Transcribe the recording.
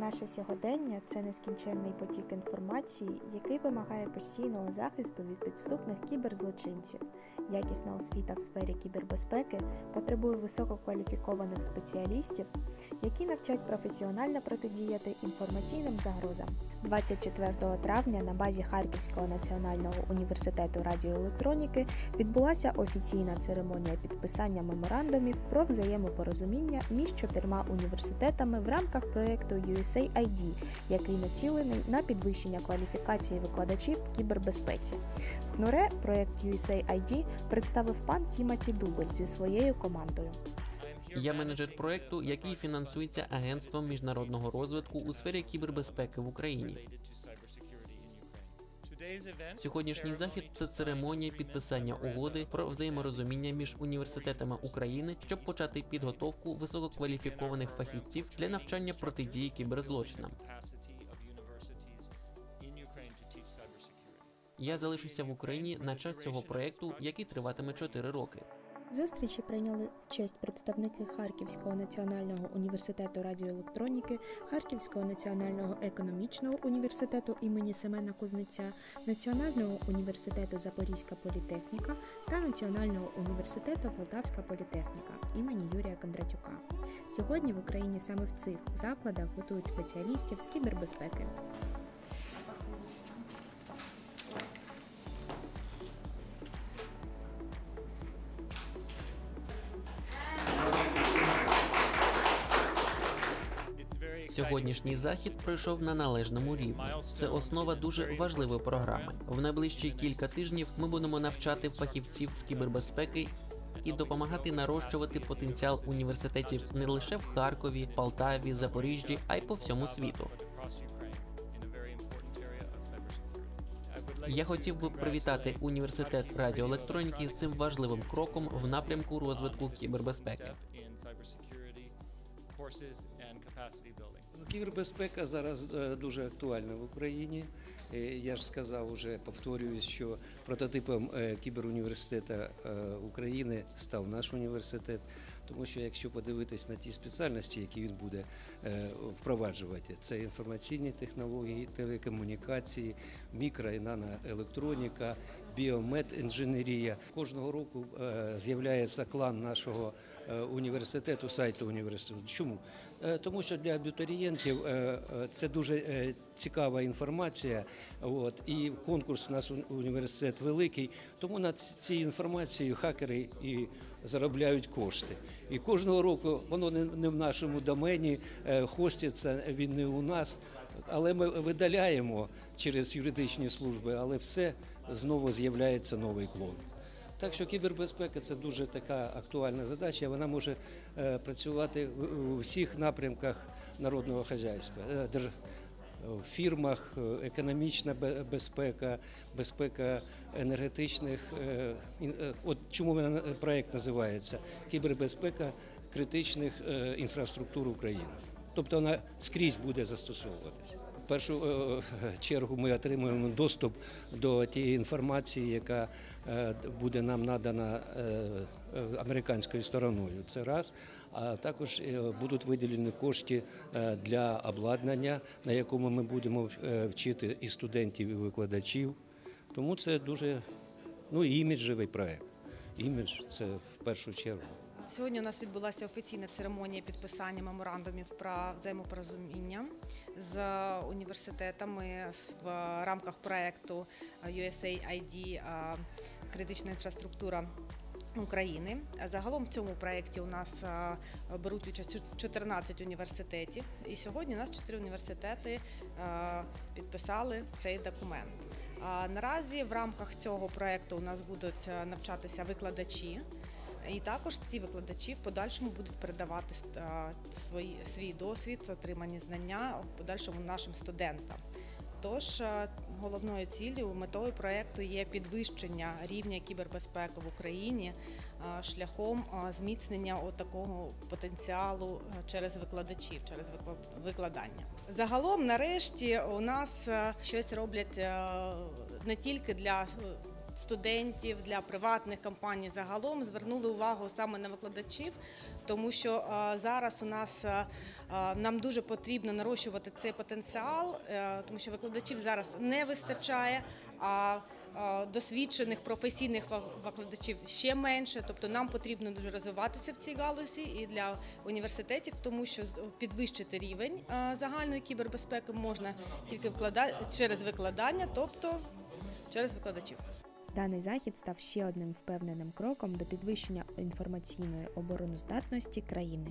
Наше сьогодення це нескінченний потік інформації, який вимагає постійного захисту від підступних кіберзлочинців. Якісна освіта в сфері кібербезпеки потребує висококваліфікованих спеціалістів, які навчать професіонально протидіяти інформаційним загрозам. 24 травня на базі Харківського національного університету радіоелектроніки відбулася офіційна церемонія підписання меморандумів про взаємопорозуміння між чотирма університетами в рамках проєкту USAID, який націлений на підвищення кваліфікації викладачів в кібербезпеці. В КНУРЕ проект USAID представив пан Тімоті Дубель зі своєю командою. Я менеджер проекту, який фінансується Агентством міжнародного розвитку у сфері кібербезпеки в Україні. Сьогоднішній захід це церемонія підписання угоди про взаєморозуміння між університетами України, щоб почати підготовку висококваліфікованих фахівців для навчання протидії кіберзлочинам. Я залишуся в Україні на час цього проекту, який триватиме 4 роки. Зустрічі прийняли участь представники Харківського національного університету радіоелектроніки, Харківського національного економічного університету імені Семена Кузнеця, Національного університету Запорізька політехніка та Національного університету Полтавська політехніка імені Юрія Кондратюка. Сьогодні в Україні саме в цих закладах готують спеціалістів з кібербезпеки. Сьогоднішній захід пройшов на належному рівні. Це основа дуже важливої програми. В найближчі кілька тижнів ми будемо навчати фахівців з кібербезпеки і допомагати нарощувати потенціал університетів не лише в Харкові, Полтаві, Запоріжжі, а й по всьому світу. Я хотів би привітати університет радіоелектроніки з цим важливим кроком в напрямку розвитку кібербезпеки. Ну, Кібербезпека зараз е, дуже актуальна в Україні. Е, Я ж сказав, уже повторююсь, що прототипом е, кіберуніверситету України став наш університет. Тому що якщо подивитись на ті спеціальності, які він буде впроваджувати, це інформаційні технології, телекомунікації, мікро і наноелектроніка, біомедінженерія. Кожного року з'являється клан нашого університету, сайту університету. Чому? Е, Тому що для абітурієнтів е, е, це дуже е, цікава інформація. От, і конкурс у нас університет великий, тому на ц- цій інформації хакери і заробляють кошти. І кожного року воно не, в нашому домені, е, хоститься він не у нас, але ми видаляємо через юридичні служби, але все знову з'являється новий клон. Так що кібербезпека це дуже така актуальна задача. Вона може е, працювати у всіх напрямках народного хазяйства. Е, в фірмах, е, економічна безпека, безпека енергетичних. От чому проект називається кібербезпека критичних інфраструктур України. Тобто вона скрізь буде застосовуватися. В першу е, чергу ми отримуємо доступ до тієї інформації, яка е, буде нам надана е, американською стороною. Це раз. А також будуть виділені кошти для обладнання, на якому ми будемо вчити і студентів, і викладачів. Тому це дуже ну, іміджевий проект. Імідж це в першу чергу. Сьогодні у нас відбулася офіційна церемонія підписання меморандумів про взаємопорозуміння з університетами в рамках проекту USAID критична інфраструктура. України загалом в цьому проєкті у нас беруть участь 14 університетів, і сьогодні у нас 4 університети підписали цей документ. Наразі в рамках цього проєкту у нас будуть навчатися викладачі. І також ці викладачі в подальшому будуть передавати е, свої, свій досвід, отримані знання в подальшому нашим студентам. Тож е, головною ціллю, метою проєкту є підвищення рівня кібербезпеки в Україні е, шляхом зміцнення такого потенціалу через викладачів, через виклад- викладання. Загалом, нарешті, у нас щось роблять не тільки для студентів, для приватних компаній загалом звернули увагу саме на викладачів, тому що е, зараз у нас е, е, нам дуже потрібно нарощувати цей потенціал, тому що викладачів зараз не вистачає. А досвідчених професійних викладачів ще менше, тобто нам потрібно дуже розвиватися в цій галузі і для університетів, тому що підвищити рівень загальної кібербезпеки можна тільки вклада... через викладання, тобто через викладачів. Даний захід став ще одним впевненим кроком до підвищення інформаційної обороноздатності країни.